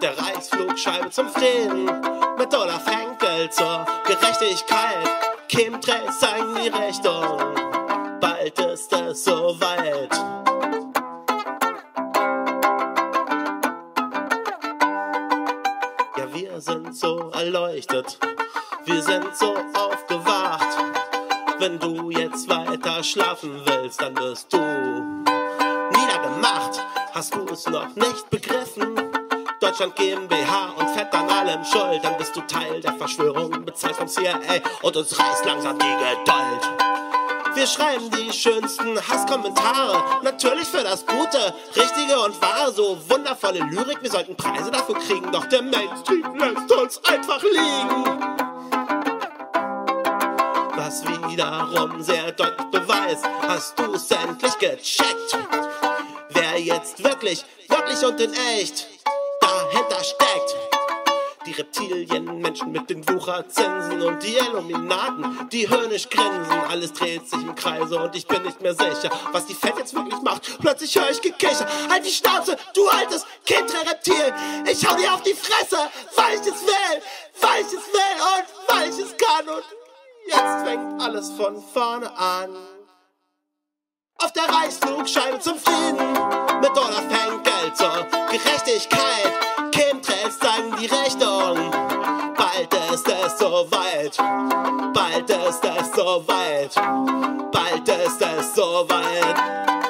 der Reichsflugscheibe zum Frieden. Mit Olaf Henkel zur Gerechtigkeit. Chemtrails zeigen die Richtung. Bald ist es soweit. Ja, wir sind so erleuchtet. Wir sind so aufgewacht. Wenn du jetzt weiter schlafen willst, dann wirst du niedergemacht. Hast du es noch nicht begriffen? Deutschland GmbH und fett an allem schuld. Dann bist du Teil der Verschwörung, bezahlt vom CIA und uns reißt langsam die Geduld. Wir schreiben die schönsten Hasskommentare, natürlich für das Gute, Richtige und Wahre, so wundervolle Lyrik. Wir sollten Preise dafür kriegen, doch der Mainstream lässt uns einfach liegen. Was wiederum sehr deutlich beweist, hast du's endlich gecheckt. Wer jetzt wirklich, wirklich und in echt dahinter steckt. Die Reptilien, Menschen mit den Wucherzinsen und die Illuminaten, die höhnisch grinsen. Alles dreht sich im Kreise und ich bin nicht mehr sicher, was die Fett jetzt wirklich macht. Plötzlich höre ich Gekicher. Halt die Schnauze, du altes Kindreptil. Ich hau dir auf die Fresse, weil ich es will, weil ich es will und weil ich es kann. Und jetzt fängt alles von vorne an. Auf der Reichsflugscheibe zum Frieden mit Olaf Henkel zur Gerechtigkeit. Richtung. Bald ist es soweit, bald ist es soweit, bald ist es soweit.